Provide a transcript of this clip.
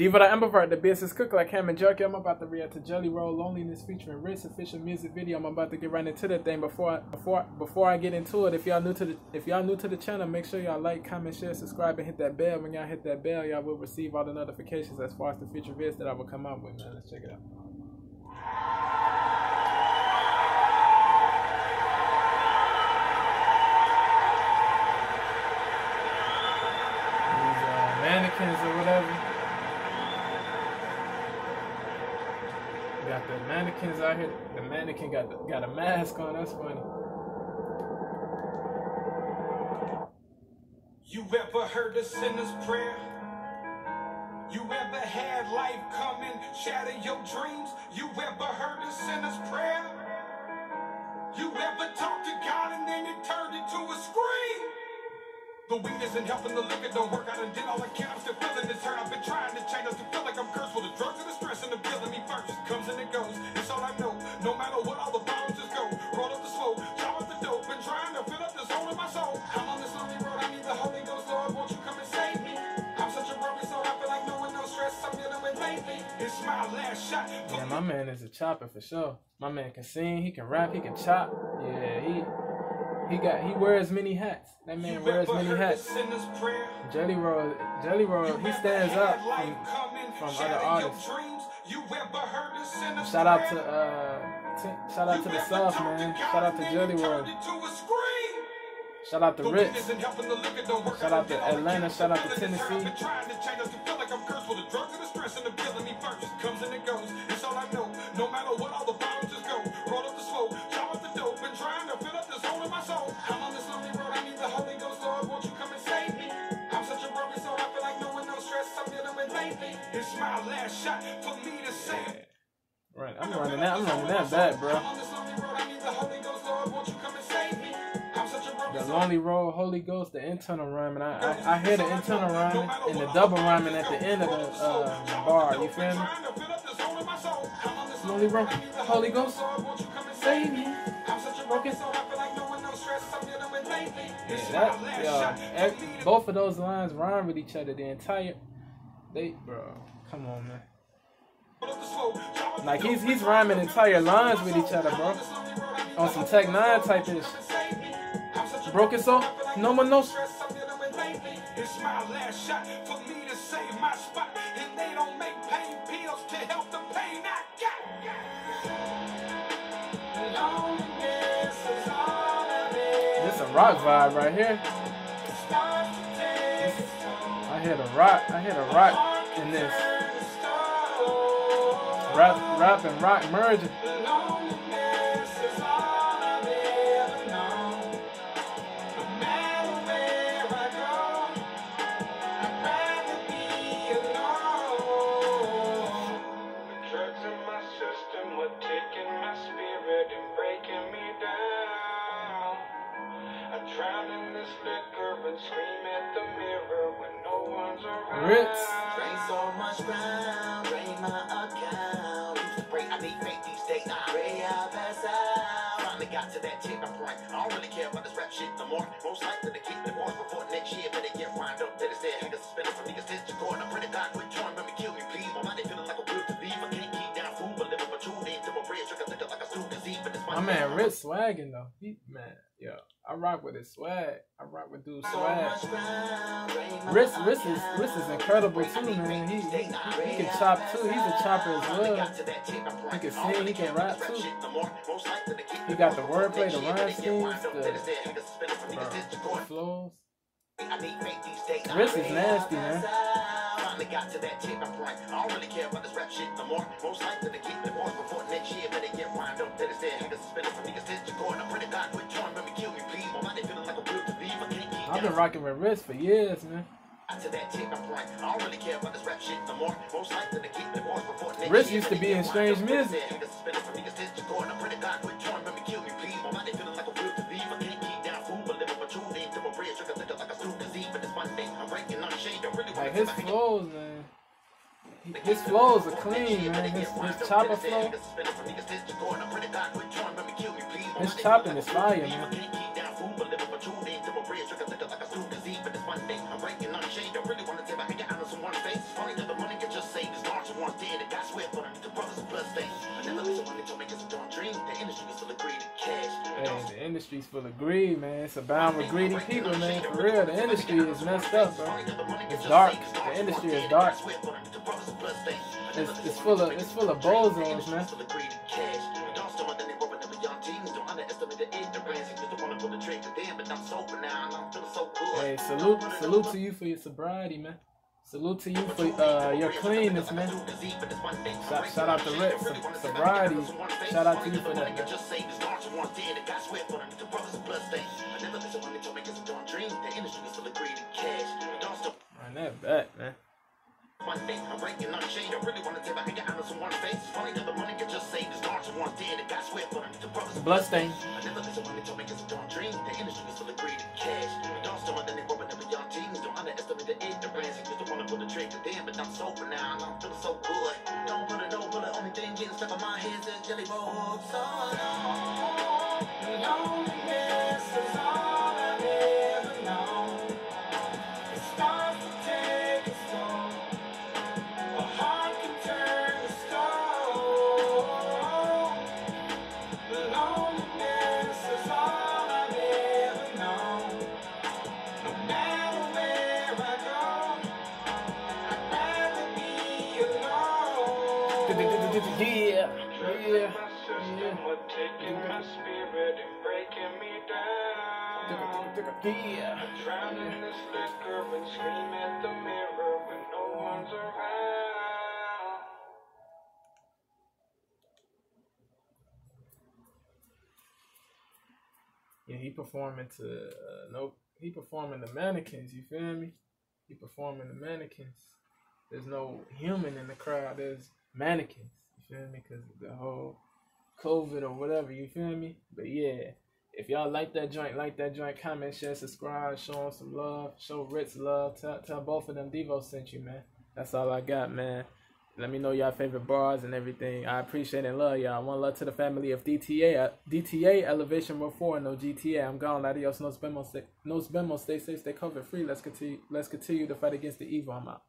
Devo the Ambivert, the business cook like ham and jerky. I'm about to react to Jelly Roll Loneliness featuring Rittz official music video. I'm about to get right into the thing. Before I, before before I get into it, if y'all new to the if y'all new to the channel, make sure y'all like, comment, share, subscribe, and hit that bell. When y'all hit that bell, y'all will receive all the notifications as far as the future vids that I will come out with. Man, let's check it out. Uh, mannequins or whatever. Got the mannequins out here. The mannequin got the, got a mask on. That's funny. You ever heard a sinner's prayer? You ever had life come and shatter your dreams? You ever heard a sinner's prayer? You ever talked to God and then it turned into a scream? The weed isn't helping, the liquor don't work. I done did all I can, I'm still feeling this hurt. I've been trying to change, I still feel like I'm cursed. Well, the drugs and the stress and the killing me first. Comes and it goes, it's all I know. No matter what, all the problems just go. Roll up the smoke, chop up the dope. Been trying to fill up this hole in my soul. I'm on this lonely road, I need the Holy Ghost, Lord, won't you come and save me? I'm such a broken soul, I feel like no one, no stress I'm dealing with lately. It's my last shot. Yeah, my man is a chopper for sure. My man can sing, he can rap, he can chop. Yeah, he he got he wears many hats. That man wears many hats. Jelly Roll, Jelly Roll, he stands up from from other artists. Shout out to uh, t- shout out to the South, man. Shout out to Jelly Roll. Shout out to Rittz. Shout out to Atlanta. Shout out to Tennessee. Comes and it goes. It's all I know. No matter what, all the problems just go. Been trying to fill up this hole in my soul. I'm on this lonely road. I need the Holy Ghost, Lord. Won't you come and save me? I'm such a broken soul. I feel like no one, no stress I'm dealing with lately. It's my last shot for me to say. Right, I'm running that. I'm running that back, bro. I'm on this lonely road. The Holy Ghost, Lord. Won't you come and save me? I'm such a broken The. Lonely Road, Holy Ghost, the internal rhyming. I, I, I hear the internal rhyming and the double rhyming at the end of the uh, bar. You feel me? Lonely Road, Holy Ghost, that, yo, ev- both of those lines rhyme with each other. The entire, they, bro, come on, man. Like he's he's rhyming entire lines with each other, bro. On some Tech N9ne type ish. Broken soul, no one knows. It's my last shot for me to save my spot. And they don't make pain pills to help the pain I got. Rock vibe right here. I hear the rock. I hear the rock in this. Rap, rap and rock merging. Finally got to that tipping point. I don't really care about this rap shit no more. Most likely to keep the boys before next year, better get wind up. Better stay hanging suspended from niggas stitch cord. I pray to God quit let me kill me, please. My body feeling like a will to leave. I can't keep down food, but living for true. Need to my bread, sugar liquor like a disease. But this My man Rittz swagging though. He man, I rock with his swag. I rock with dude's swag. Rittz, Rittz is Rittz is incredible too, man. He he, he, can chop too. He's a chopper as well. He can sing, he can rap too. He got the wordplay, the rhyme schemes, the, the flows. Rittz is nasty, man. Finally got to that tipping point. I don't really care about this rap shit no more. Most likely to keep the boys before next year. Better get wind up. Better stay hanging suspended from niggas stitch cord. I pray to God quit trying, let me kill me, please. My body feeling like a will to leave. I can't keep I've been rocking with Rittz for years, man. to that tipping point. I don't really care about this rap shit no more. Most likely to keep the boys before next year. used to be in get strange wind up. Better music. Like his flows, man. His flows are clean, man. His, his chopper flow, his chopping is fire, man. Industry's full of greed, man. It's abound with greedy people, man. For real, the industry is messed up, bro. It's dark. The industry is dark. It's, it's full of it's full of bozos, man. Hey, salute salute to you for your sobriety, man. Salute to you for uh, your cleanness, man. Shout, shout out to Rick, sobriety. Shout out to you for that, man. Man, that back, man. One thing, I'm breaking shade. I really want to tell you out of one face. Funny that the money you just saved is gone to one dead. It got sweat, but the brothers. The bloodstain. I never listen when they told me it's a dark dream. The industry is full Yeah, yeah, yeah. Drown in this liquor and scream at the mirror when no one's around. Yeah, he performing to uh, no, he performing the mannequins. You feel me? He performing the mannequins. There's no human in the crowd. There's mannequins. Feel me? Because the whole COVID or whatever. You feel me? But yeah, if y'all like that joint, like that joint, comment, share, subscribe, show 'em some love, show Rittz love. Tell tell both of them Devo sent you, man. That's all I got, man. Let me know y'all favorite bars and everything. I appreciate and love y'all. One love to the family of DTA. uh, DTA Elevation Row 4, no GTA. I'm gone. Adios. No spemo. No spemo. Stay safe. Stay COVID free. Let's continue. Let's continue to fight against the evil. I'm out.